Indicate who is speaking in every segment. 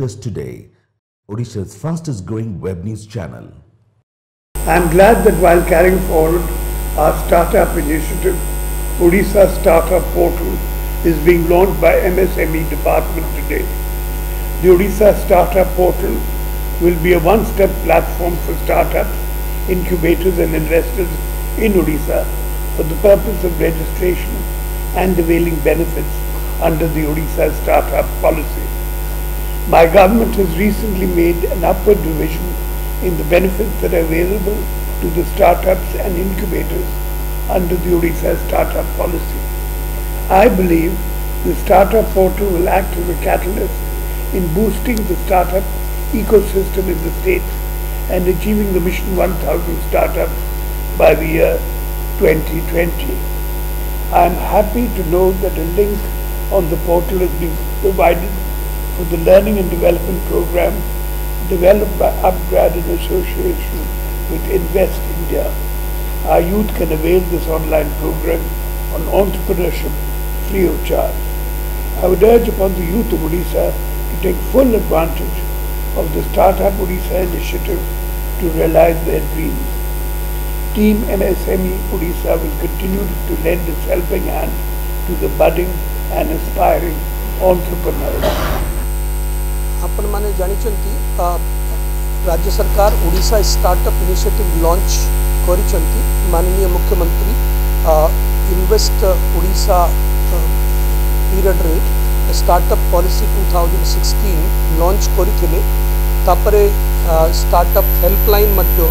Speaker 1: us today, Odisha's fastest growing web news channel.
Speaker 2: I am glad that while carrying forward our startup initiative, Odisha Startup Portal is being launched by MSME department today. The Odisha Startup Portal will be a one-step platform for startups, incubators and investors in Odisha for the purpose of registration and availing benefits under the Odisha Startup Policy. My government has recently made an upward revision in the benefits that are available to the startups and incubators under the Odisha Startup Policy. I believe the startup portal will act as a catalyst in boosting the startup ecosystem in the state and achieving the Mission 1000 startups by the year 2020. I am happy to know that a link on the portal has been provided for the Learning and Development Program developed by Upgrad in association with Invest India. Our youth can avail this online program on entrepreneurship free of charge. I would urge upon the youth of Odisha to take full advantage of the Startup Odisha initiative to realize their dreams. Team MSME Odisha will continue to lend its helping hand to the budding and aspiring entrepreneurs.
Speaker 3: ଆପଣମାନେ ଜାଣିଛନ୍ତି ଅ, ରାଜ୍ୟ ସରକାର Odisha startup initiative launch କରିଛନ୍ତି ମାନନୀୟ ମୁଖ୍ୟମନ୍ତ୍ରୀ ଅ, invest Odisha ପିରିୟଡ଼ରେ startup policy two thousand sixteen launch କରିଥିଲେ ତାପରେ ଷ୍ଟାର୍ଟଅପ୍ ହେଲ୍ପଲାଇନ୍ ମଧ୍ୟ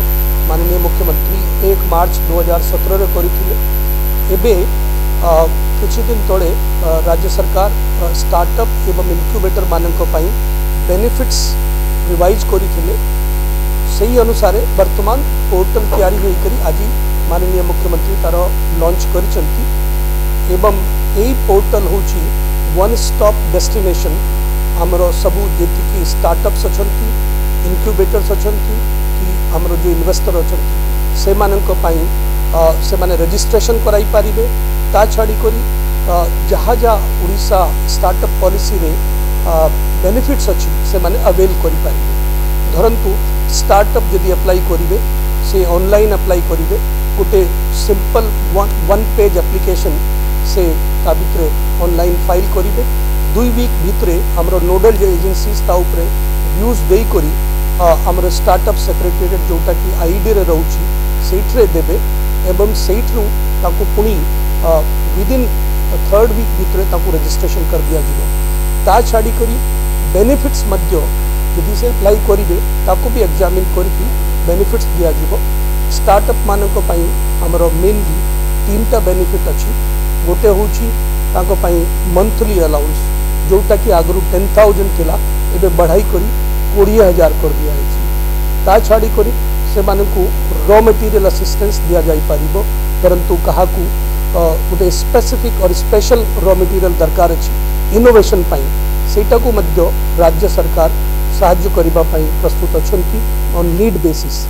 Speaker 3: ମାନନୀୟ ମୁଖ୍ୟମନ୍ତ୍ରୀ ଏକ ମାର୍ଚ୍ଚ ଦୁଇ ହଜାର ସତରରେ କରିଥିଲେ ଏବେ ଅ, କିଛି ଦିନ ତଳେ ଅ, ରାଜ୍ୟ ସରକାର ଷ୍ଟାର୍ଟଅପ୍ ଏବଂ ଇନକ୍ୟୁବେଟର ମାନଙ୍କ ପାଇଁ ବେନିଫିଟ୍ସ ରିଭାଇଜ୍ କରିଥିଲେ ସେହି ଅନୁସାରେ ବର୍ତ୍ତମାନ ପୋର୍ଟାଲ ତିଆରି ହୋଇକରି ଆଜି ମାନନୀୟ ମୁଖ୍ୟମନ୍ତ୍ରୀ ତାର ଲଞ୍ଚ କରିଛନ୍ତି ଏବଂ ଏହି ପୋର୍ଟାଲ ହେଉଛି ୱାନ୍ ଷ୍ଟପ୍ ଡେଷ୍ଟିନେସନ୍ ଆମର ସବୁ ଯେତିକି ଷ୍ଟାର୍ଟଅପ୍ସ ଅଛନ୍ତି ଇନକ୍ୟୁବେଟର୍ସ ଅଛନ୍ତି କି ଆମର ଯେଉଁ ଇନଭେଷ୍ଟର ଅଛନ୍ତି ସେମାନଙ୍କ ପାଇଁ ଅ, ସେମାନେ ରେଜିଷ୍ଟ୍ରେସନ୍ କରାଇପାରିବେ ତା ଛାଡ଼ିକରି ଅ, ଯାହା ଯାହା ଓଡ଼ିଶା ଷ୍ଟାର୍ଟଅପ୍ ପଲିସିରେ ବେନିଫିଟ୍ସ ଅଛି ସେମାନେ ଆଭେଲ୍ କରିପାରିବେ ଧରନ୍ତୁ ଷ୍ଟାର୍ଟଅପ୍ ଯଦି ଆପ୍ଲାଇ କରିବେ ସେ ଅନଲାଇନ୍ ଆପ୍ଲାଇ କରିବେ ଗୋଟେ ସିମ୍ପଲ୍ ୱାନ୍ ପେଜ୍ ଆପ୍ଲିକେସନ୍ ସେ ତା ଭିତରେ ଅନଲାଇନ୍ ଫାଇଲ୍ କରିବେ ଦୁଇ ୱିକ୍ ଭିତରେ ଆମର ନୋଡାଲ ଏଜେନ୍ସିଜ୍ ତା ଉପରେ ଭ୍ୟୁଜ୍ ଦେଇକରି ଅ, ଆମର ଷ୍ଟାର୍ଟଅପ୍ ସେକ୍ରେଟେରିଏଟ୍ ଯେଉଁଟାକି ଆଇଡ଼ିରେ ରହୁଛି ସେଇଥିରେ ଦେବେ ଏବଂ ସେଇଥିରୁ ତାଙ୍କୁ ପୁଣି ୱିଦିନ୍ ଥର୍ଡ଼ ୱିକ୍ ଭିତରେ ତାଙ୍କୁ ରେଜିଷ୍ଟ୍ରେସନ୍ କରିଦିଆଯିବ ता छाड़ी बेनिफिट्स यदि से अप्लाई करेंगे ताको भी एग्जामिन करेनिफिट्स दिजो स्टार्टअप मानी आमर मेनली तीन टा बेनिफिट अच्छी। गोटे हूँ मंथली अलाउन्स जोटा कि आगु टेन थाउज़ेंड था एवं बढ़ाई करोड़ हज़ार कर दिखाई ता छाड़ी से मानकू र मेटेरियल असीस्टेन्स दि जापर परंतु क्या गोटे स्पेसीफिक और स्पेशल र मेटेरियल दरकार अच्छी। ଇନୋଭେସନ୍ ପାଇଁ ସେଇଟାକୁ ମଧ୍ୟ ରାଜ୍ୟ ସରକାର ସାହାଯ୍ୟ କରିବା ପାଇଁ ପ୍ରସ୍ତୁତ ଅଛନ୍ତି ଅନ୍ ନିଡ୍ ବେସିସ୍